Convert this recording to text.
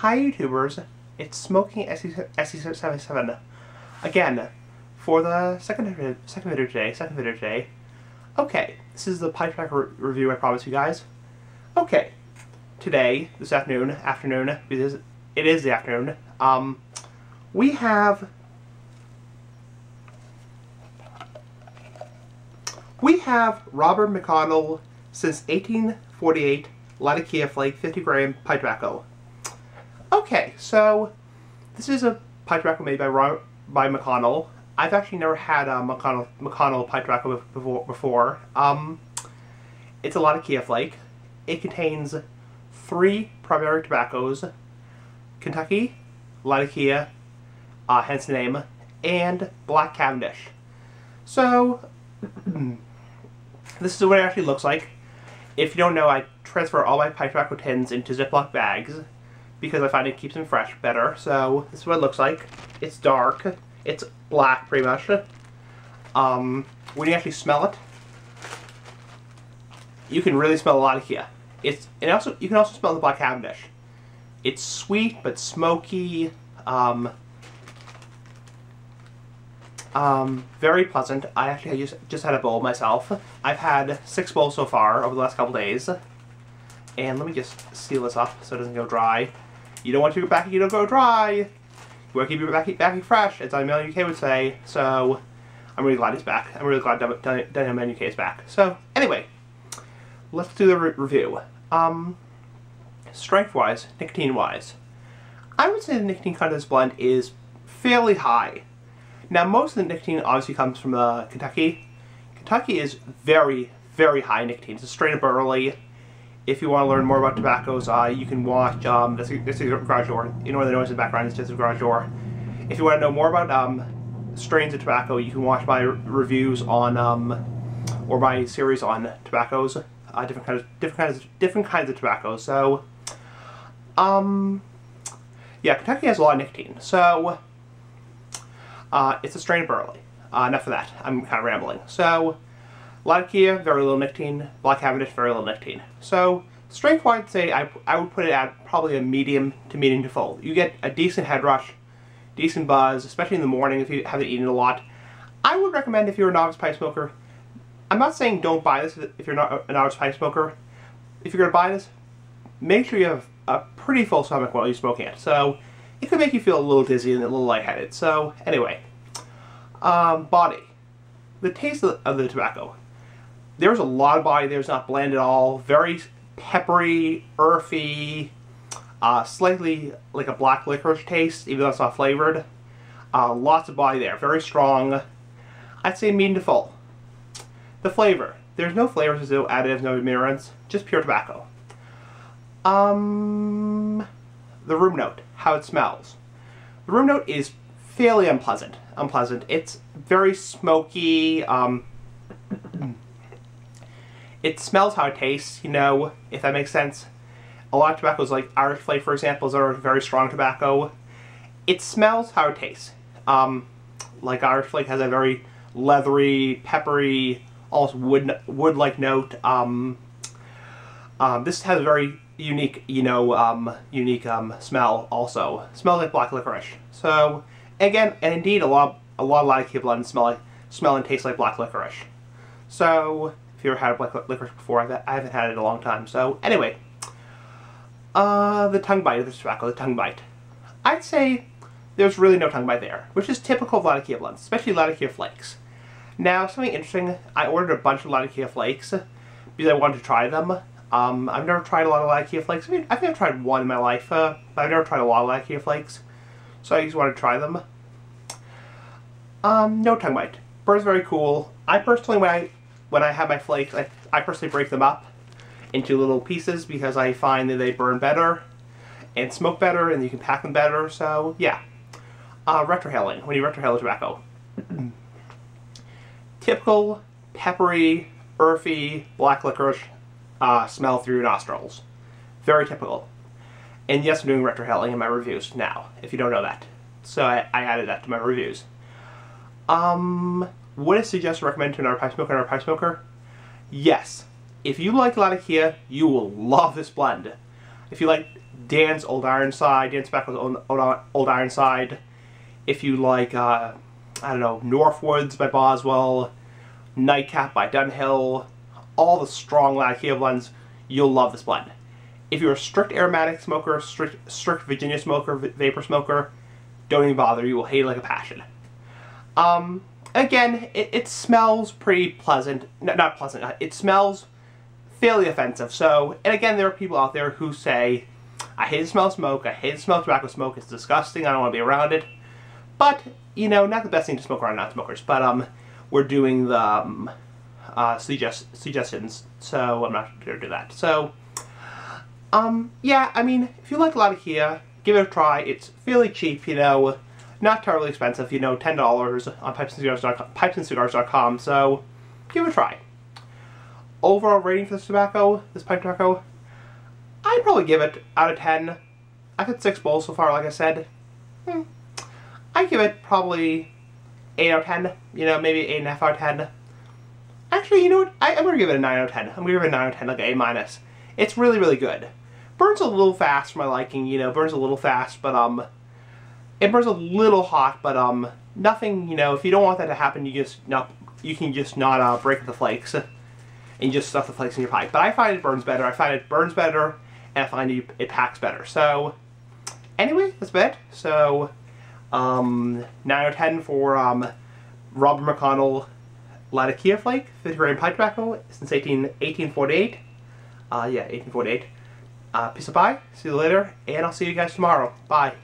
Hi YouTubers, it's Smoking SE77 again for the second second video today. Second video today. Okay, this is the pipe track re review I promised you guys. Okay, today, this afternoon, afternoon, because it is the afternoon. Um, we have we have Robert McConnell since 1848 Latakia Flake 50 gram pipe tobacco. Okay, so this is a pipe tobacco made by by McConnell. I've actually never had a McConnell McConnell pipe tobacco before. before. Um, it's a Kia Flake. It contains three primary tobaccos: Kentucky, Latakia, uh, hence the name, and Black Cavendish. So this is what it actually looks like. If you don't know, I transfer all my pipe tobacco tins into Ziploc bags because I find it keeps them fresh better. So this is what it looks like. It's dark. It's black pretty much. Um, when you actually smell it, you can really smell a lot of here. It's and also you can also smell the black Cavendish. It's sweet but smoky. Um, um, very pleasant. I actually just, just had a bowl myself. I've had six bowls so far over the last couple days. And let me just seal this up so it doesn't go dry. You don't want your baccy to go dry. You want to keep your baccy, fresh, as Daniel UK would say. So, I'm really glad he's back. I'm really glad Daniel UK is back. So, anyway, let's do the re review. Um, Strength-wise, nicotine-wise, I would say the nicotine content of this blend is fairly high. Now, most of the nicotine obviously comes from uh, Kentucky. Kentucky is very, very high nicotine. It's a strain of burley if you want to learn more about tobaccos, you can watch, um, this, this is Garage Door. You know the noise in the background is just a Garage Door. If you want to know more about um, strains of tobacco, you can watch my reviews on, um, or my series on tobaccos, uh, different kinds, of, different kinds, of, different kinds of tobaccos. So, um, yeah, Kentucky has a lot of nicotine. So, uh, it's a strain of burley. Uh, enough of that. I'm kind of rambling. So, Latakia, very little nicotine. Black Cavendish, very little nicotine. So, strength-wise, say I, I would put it at probably a medium to medium to full. You get a decent head rush, decent buzz, especially in the morning if you haven't eaten a lot. I would recommend if you're a novice pipe smoker, I'm not saying don't buy this if you're not a novice pipe smoker. If you're going to buy this, make sure you have a pretty full stomach while you're smoking it. So, it could make you feel a little dizzy and a little lightheaded. So, anyway. Um, body. The taste of the tobacco there's a lot of body there. It's not bland at all. Very peppery, earthy, uh, slightly like a black licorice taste, even though it's not flavored. Uh, lots of body there. Very strong. I'd say medium to full. The flavor. There's no flavors, no additives, no adherents. Just pure tobacco. Um, the room note. How it smells. The room note is fairly unpleasant. Unpleasant. It's very smoky. Um, it smells how it tastes, you know, if that makes sense. A lot of tobaccos, like Irish Flake, for example, is a very strong tobacco. It smells how it tastes. Um, like Irish Flake has a very leathery, peppery, almost wood wood-like note. Um, um, this has a very unique, you know, um, unique um, smell. Also, smells like black licorice. So, again, and indeed, a lot, a lot of Latakia blends smell like, smell and taste like black licorice. So, if you ever had black licorice before, I haven't had it in a long time. So anyway, uh, the tongue bite of the tobacco, the tongue bite. I'd say there's really no tongue bite there, which is typical of Latakia blends, especially Latakia flakes. Now, something interesting, I ordered a bunch of Latakia flakes because I wanted to try them. Um, I've never tried a lot of Latakia flakes. I, mean, I think I've tried one in my life, uh, but I've never tried a lot of Latakia flakes. So I just wanted to try them. Um, no tongue bite. Bird's very cool. I personally, when I when I have my flakes, I, I personally break them up into little pieces because I find that they burn better and smoke better and you can pack them better. So, yeah. Uh, retrohaling, when you retrohale tobacco. Typical peppery, earthy, black licorice uh, smell through your nostrils. Very typical. And yes, I'm doing retrohaling in my reviews now, if you don't know that. So I, I added that to my reviews. Um, would I suggest recommend to another pipe smoker another pipe smoker? Yes. If you like Latakia, you will love this blend. If you like Dan's Old Ironside, Dan Tobacco's Old, Old, Old Ironside. If you like, uh, I don't know, Northwoods by Boswell, Nightcap by Dunhill, all the strong Latakia blends, you'll love this blend. If you're a strict aromatic smoker, strict, strict Virginia smoker, VaPer smoker, don't even bother, you will hate it like a passion. Um, again, it, it smells pretty pleasant. No, not pleasant, uh, it smells fairly offensive. So, and again, there are people out there who say, I hate the smell of smoke, I hate the smell of tobacco smoke, it's disgusting, I don't want to be around it. But, you know, not the best thing to smoke around non-smokers. But, um, we're doing the, um, uh, suggest suggestions, so I'm not going to do that. So, um, yeah, I mean, if you like Latakia, give it a try. It's fairly cheap, you know, not terribly expensive, you know, $10 on pipesandcigars.com, so give it a try. Overall rating for this tobacco, this pipe tobacco, I'd probably give it out of 10. I've had six bowls so far, like I said. Hmm. I give it probably 8 out of 10, you know, maybe 8.5 out of 10. Actually, you know what? I, am going to give it a 9 out of 10. I'm going to give it a 9 out of 10, like A minus. It's really, really good. Burns a little fast for my liking, you know, burns a little fast, but, um, it burns a little hot, but, um, nothing, you know, if you don't want that to happen, you just, not, you can just not, uh, break the flakes, and just stuff the flakes in your pipe. But I find it burns better, I find it burns better, and I find it, it packs better. So, anyway, that's about it. So, um, 9 out of 10 for, um, Robert McConnell Latakia Flake, 50 grain pipe tobacco, since 18, 1848. Uh, yeah, 1848. Uh, peace of pie. see you later, and I'll see you guys tomorrow. Bye.